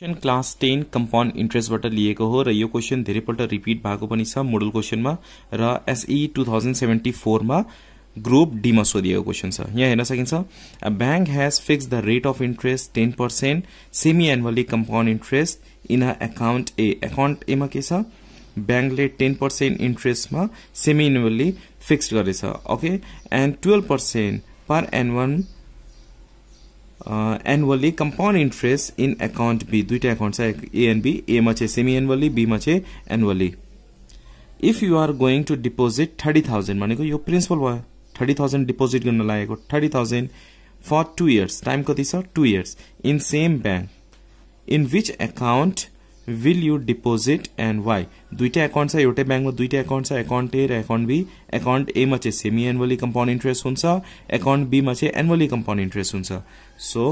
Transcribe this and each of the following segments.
Question class ten compound इन्ट्रेस्टबाट लिएको हो र यो क्वेसन धेरैपल्ट रिपिट भएको पनि छ मोडल क्वेसनमा र एसई टु थाउजन्ड सेभेन्टी फोरमा ग्रुप डीमा सोधिएको क्वेसन छ। यहाँ हेर्न सकिन्छ। Bank has fix the rate of interest ten percent semi annually compound interest in a account A account एमा के छ? ब्याङ्कले टेन पर्सेन्ट इन्ट्रेस्टमा सेमी एनुअली फिक्स्ड गरेछ। Okay and twelve percent per annual annually compound interest in account B दुईटा account छ A and be एमा चाहिँ सेमी एनुअली बीमा चाहिँ annually if you are going to deposit thirty thousand भनेको यो प्रिन्सिपल भयो थर्टी थाउजन्ड डिपोजिट गर्न लागेको thirty thousand for two years time कति छ two years in same bank in which account will you deposit and why दुईटा account छ एउटै ब्याङ्कमा दुईटा एकाउन्ट छ एकाउन्ट ए र एकाउन्ट बी एकाउन्ट एमा चाहिँ सेमी एनुअली कम्पाउन्ड इन्ट्रेस्ट हुन्छ एकाउन्ट बीमा चाहिँ एनुअली कम्पाउन्ड इन्ट्रेस्ट हुन्छ so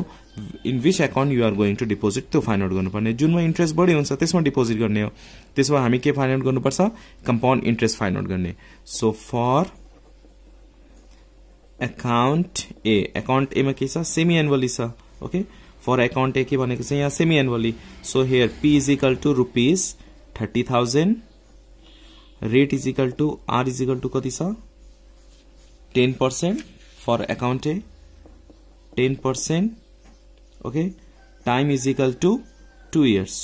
in which account you are going to deposit त्यो फाइन्ड आउट गर्नुपर्ने जुनमा इन्ट्रेस्ट बढी हुन्छ त्यसमा डिपोजिट गर्ने हो त्यसमा हामी के फाइन्ड आउट गर्नुपर्छ कम्पाउन्ड इन्ट्रेस्ट फाइन्ड आउट गर्ने so for account A account एमा के छ सेमी एनुअली छ ओके फर एकाउन्ट ए के भनेको छ यहाँ semi annually so here P is equal to rupees thirty thousand rate is equal to R is equal to कति छ ten percent for account A ten percent okay time is equal to two years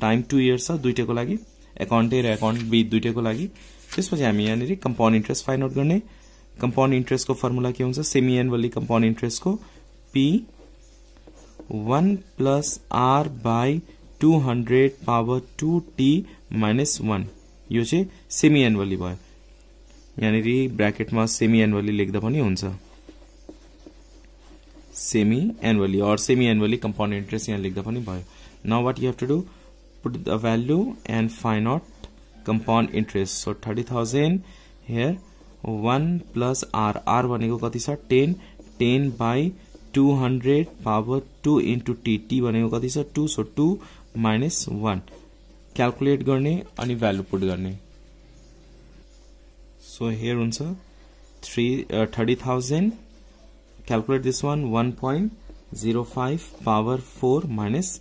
time two years छ दुइटैको लागि account ए र account be दुइटैको लागि त्यसपछि हामी यहाँनिर compound interest find out गर्ने कम्पाउन्ड इन्ट्रेस्टको फर्मुला के हुन्छ semi annually compound इन्ट्रेस्टको P one plus R by two hundred power two T minus one. यो चाहिँ सेमी एनुअली भयो यहाँनिर ब्राकेटमा सेमी एनुअली लेख्दा पनि हुन्छ। Semi annually or semi annually compound interest यहाँ लेख्दा पनि now what you have to do put the value and find out compound interest so thirty thousand here one plus R R भनेको ten ten by two hundred power two into T T भनेको कति छ two so two minus one calculate गर्ने अनि value put गर्ने so here हुन्छ three thirty thousand this one one power four minus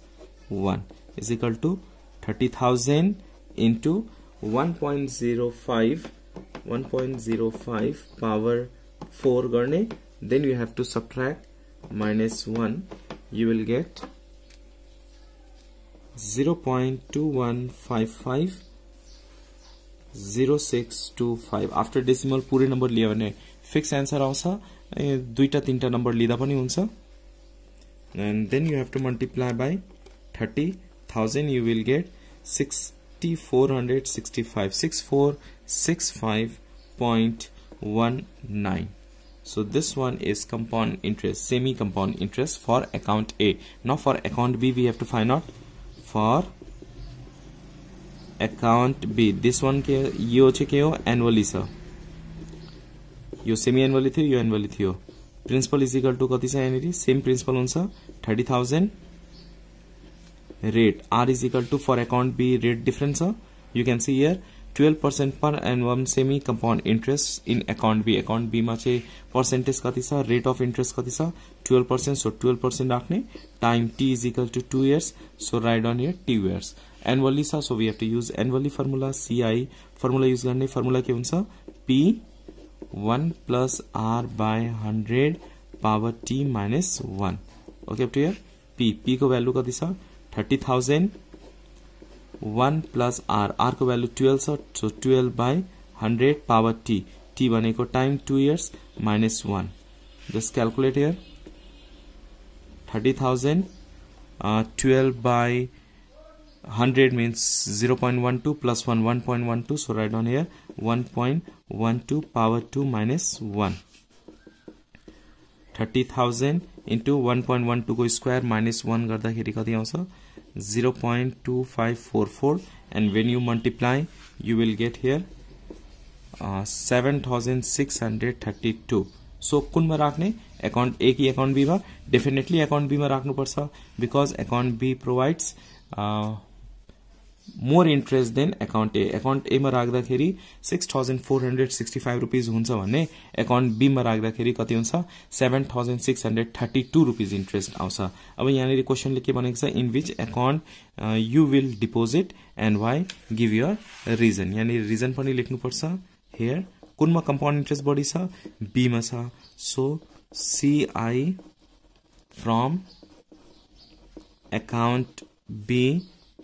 one is equal to thirty thousand into one point zero five one point zero five power four गर्ने then you have to subtract minus 1 you will get 0.2155 0625 after decimal पुरै number लियो भने fix answer आउँछ दुईटा तिनवटा number लिँदा पनि हुन्छ and then you have to multiply by thirty thousand you will get sixty four hundred sixty five six four six five point one nine So this one is compound interest, semi-compound interest for account A. Now for account B, we have to find out for account B. This one के यो हो annually छ यो semi annually थियो यो annually थियो principal is equal to कति छ यहाँनिर सेम प्रिन्सिपल हुन्छ thirty thousand rate R is equal to for account B rate different छ you can see here twelve percent per annum semi compound interest in account B account बीमा चाहिँ percentage कति rate of interest कति छ twelve percent so twelve percent राख्ने। Time T is equal to two years so right on year two years annually so we have to use annually formula CI formula use गर्ने formula के P one plus R by hundred power T minus one okay two year P को value कति thirty thousand one plus R आरको value twelve छ so twelve by hundred power T T भनेको time two years minus one just calculate here thirty thousand twelve by hundred means zero point one two plus one one point one two so right on here one point one two power two minus one thirty thousand into one point one टूको square minus one गर्दाखेरि कति आउँछ? 0.2544 and when you multiply you will get here uh, 7632 so कुनमा राख्ने account ए कि account बीमा definitely account बीमा राख्नुपर्छ because account B provides more interest then account A account एमा राख्दाखेरि six thousand four hundred sixty five rupees हुन्छ भने account बीमा राख्दाखेरि कति हुन्छ? Seven thousand six hundred thirty two rupees interest आउँछ। अब यहाँनिर क्वेसनले के भनेको छ? In which account you will deposit and why give your reason यहाँनिर रिजन पनि लेख्नुपर्छ। हेयर कुनमा कम्पाउन्ड इन्ट्रेस्ट बढी छ? बीमा छ। So CI from account B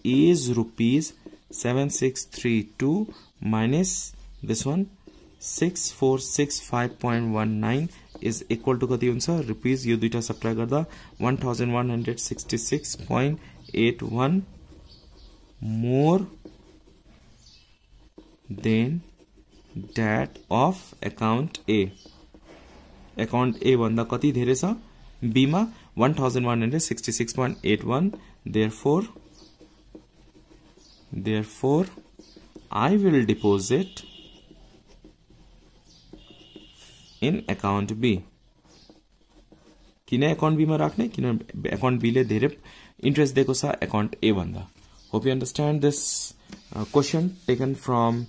is rupees 7632 minus this one 6465.19 is equal to कति हुन्छ रुपिज यो दुईटा सब्ट्राक्ट गर्दा 1166.81 more than that of account A account A भन्दा कति धेरै छ B मा 1166.81 therefore therefore I will deposit in account B किन एकाउन्ट बीमा राख्ने किन एकाउन्ट बीले धेरै इन्ट्रेस्ट दिएको छ एकाउन्ट ए भन्दा hope you understand this question taken from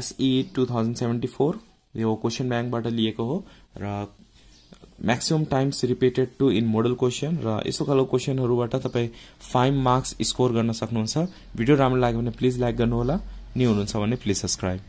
SE two thousand seventy four यो क्वेसन ब्याङ्कबाट लिएको हो र maximum times repeated too in model question र यस्तो खालको क्वेसनहरूबाट तपाईँ फाइभ मार्क्स स्कोर गर्न सक्नुहुन्छ। भिडियो राम्रो लाग्यो भने प्लिज लाइक गर्नुहोला। न्यू हुनुहुन्छ भने प्लिज सब्सक्राइब